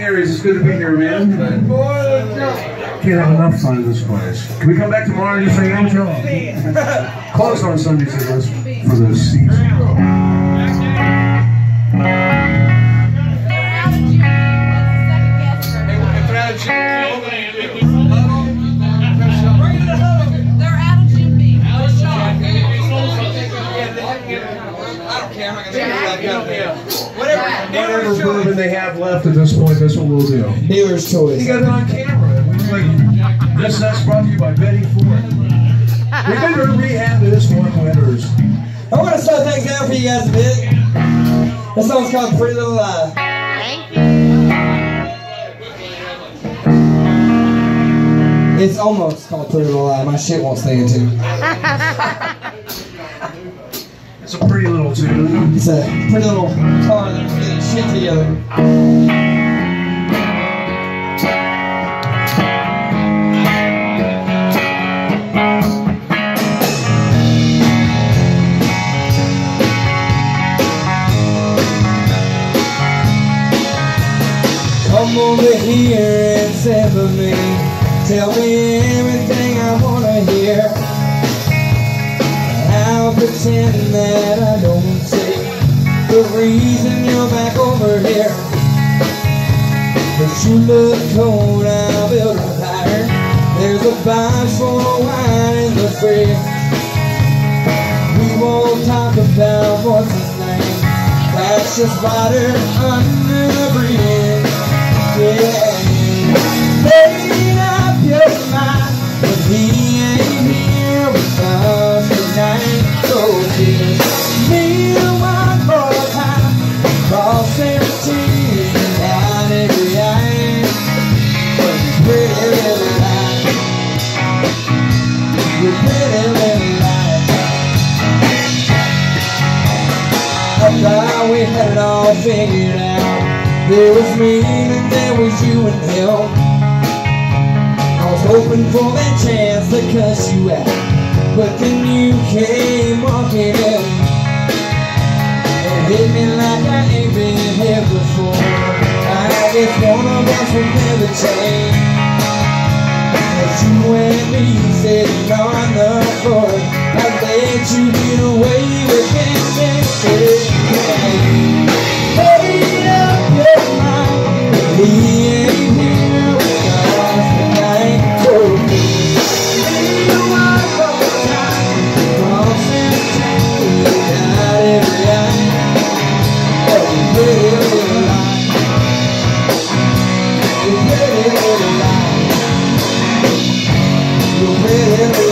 Aries, it's good to be here, man. Can't have enough fun in this place. Can we come back tomorrow and just say outro? Close on Sundays for the season. They have left at this point, that's what we'll do. Dealer's choice. You got it on camera. We were like, this that's brought to you by Betty Ford. We've been to rehab this one winters. I want to start things out for you guys a bit. This song's called Pretty Little Lie. Thank you. It's almost called Pretty Little Lie. My shit won't stay in tune. It's a pretty little tune. It's a pretty little car getting shit. Come over here and sit with me. Tell me everything I wanna hear. I'll pretend that I don't see the reason you're back over here. But you look cold, I'll build a fire. There's a box full of wine in the fridge. We won't talk about what's his name. That's just water under the bridge. Yeah. I it figured out. There was me and there was you and him. I was hoping for that chance to cuss you out. But then you came walking in and hit me like I ain't been here before. I guess one of us will never change. But you and me sitting on the floor. I let you get away You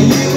you.